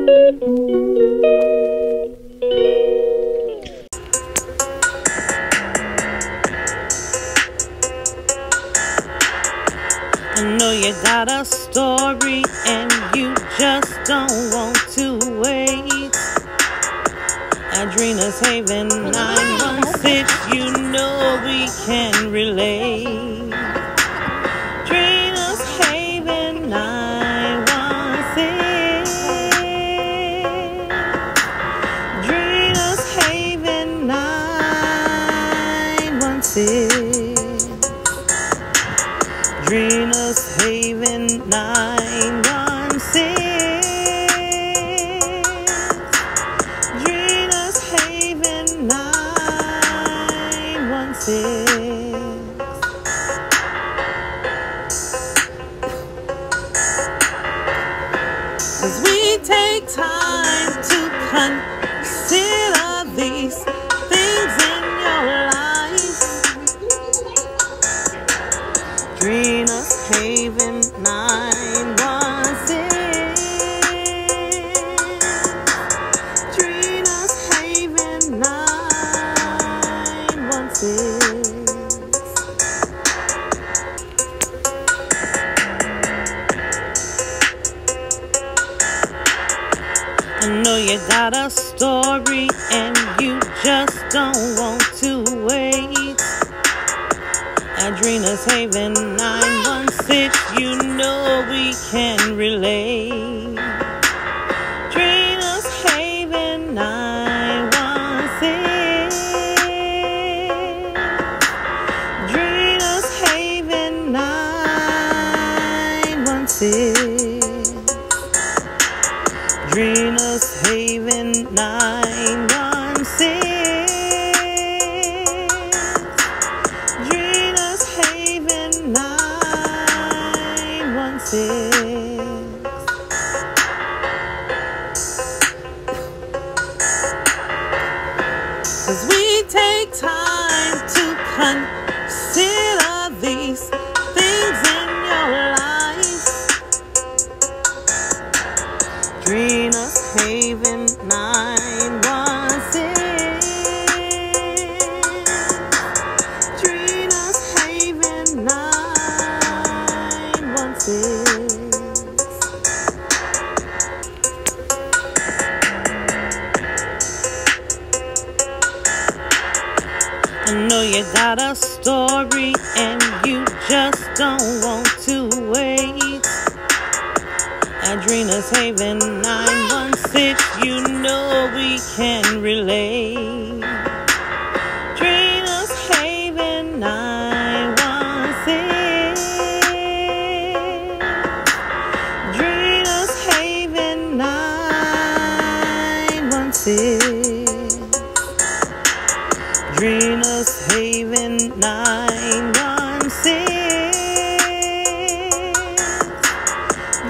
I know you got a story and you just don't want to wait. Adrena's Haven 916, you know 916. Drina's Haven 916. Drina's Haven 916. Cause we take time to consider these Drina's Haven 916. Drina's Haven 916. I know you got a story and you just don't want to wait. Adrena's Haven 916, you know we can relate. Adrena's Haven 916. Adrena's Haven 916. Drina's Haven 916. To I know you got a story and you just don't want to wait. Adrena's Haven 916, you know we can relate. Greenest Haven 916.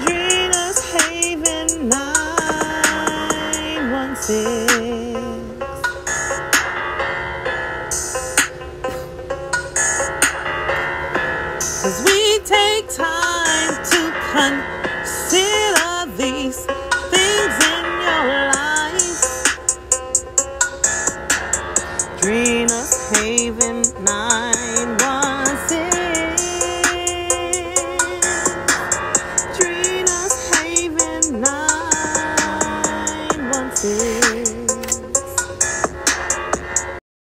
Greenest Haven 916. Cause we take time to consider these things in your life. Dream paving, now.